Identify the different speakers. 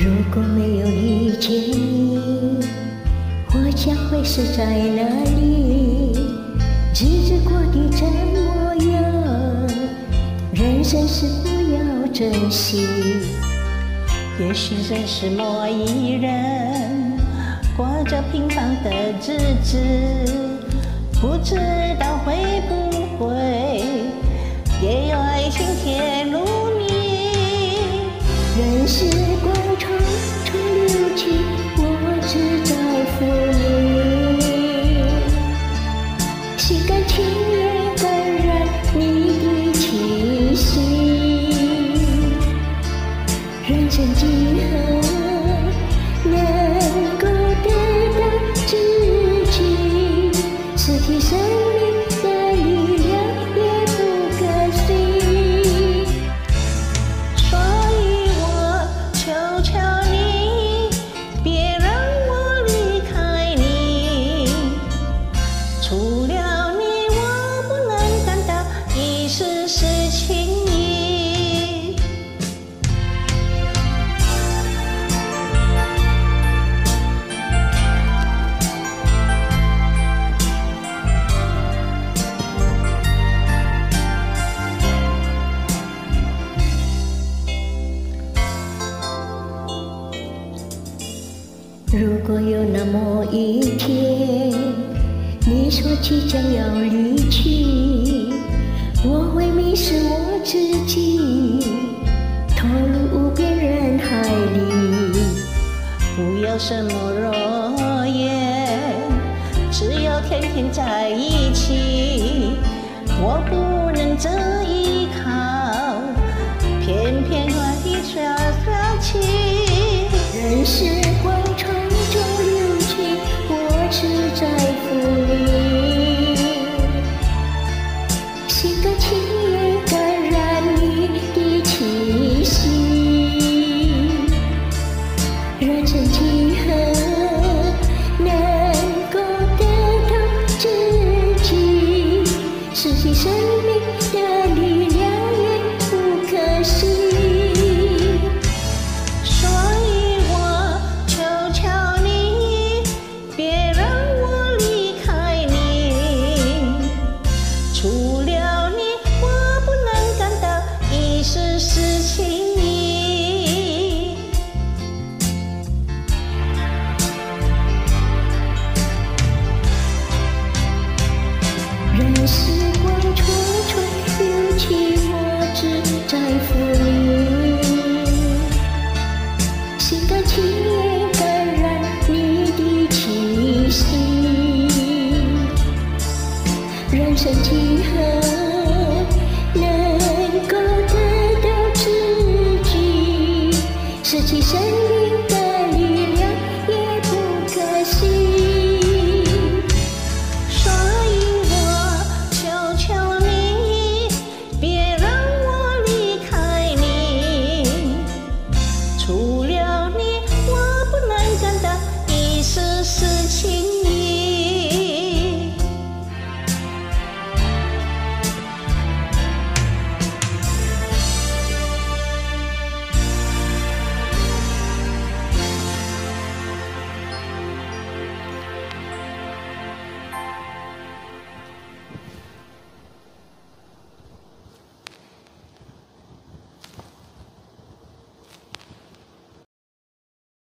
Speaker 1: 如果没有遇见你我将会是在哪里？日子过得怎么样人生是不要珍惜
Speaker 2: 也许认识某一人过着平凡的日子不知道如
Speaker 1: 果有那么一天，你说即将要离去，我会迷失我自己，投入无边人海里。
Speaker 2: 不要什么诺言，只要天天在一起。我不能这
Speaker 1: 样只在乎你，